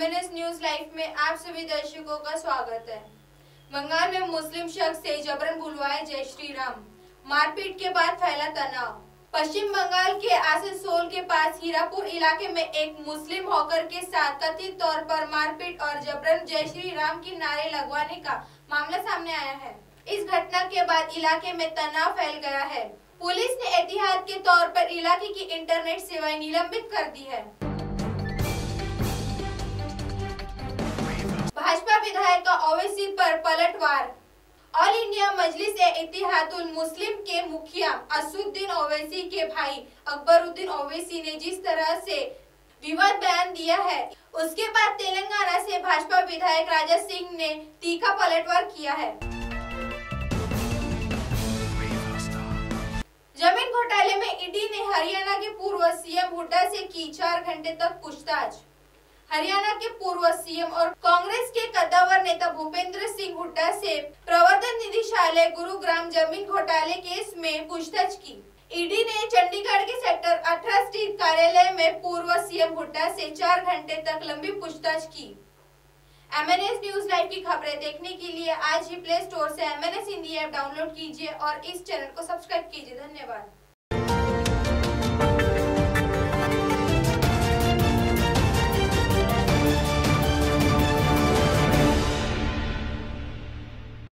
MNS news live में आप सभी दर्शकों का स्वागत है। बंगाल में मुस्लिम शख्स से जबरन बुलवाए जय श्री राम मारपीट के बाद फैला तनाव। पश्चिम बंगाल के आसनसोल के पास हीरापुर इलाके में एक मुस्लिम हॉकर के साथ कथित तौर पर मारपीट और जबरन जय श्री राम की नारे लगवाने का मामला सामने आया है। इस घटना के बाद इलाके में तनाव फैल गया है। पुलिस ने एहतियात के तौर पर इलाके की इंटरनेट सेवाएँ निलंबित कर दी है। ओवैसी पर पलटवार। ऑल इंडिया मजलिस इतिहादुल मुस्लिम के मुखिया असुद्दीन ओवैसी के भाई अकबरुद्दीन ओवैसी ने जिस तरह से विवाद बयान दिया है, उसके बाद तेलंगाना से भाजपा विधायक राजा सिंह ने तीखा पलटवार किया है। ज़मीन घोटाले में ईडी ने हरियाणा के पूर्व सीएम हुड्डा से की चार घंटे तक पूछताछ। हरियाणा के पूर्व सीएम और कांग्रेस के कद्दावर नेता भूपेंद्र सिंह हुड्डा से प्रवर्तन निदेशालय गुरुग्राम ज़मीन घोटाले केस में पूछताछ की। ईडी ने चंडीगढ़ के सेक्टर 18 स्थित कार्यालय में पूर्व सीएम हुड्डा से चार घंटे तक लंबी पूछताछ की। एमएनएस न्यूज़ लाइव की खबरें देखने के लिए आज ही प्ले स्टोर से एमएनएस हिंदी ऐप डाउनलोड कीजिए और इस चैनल को सब्सक्राइब कीजिए। धन्यवाद।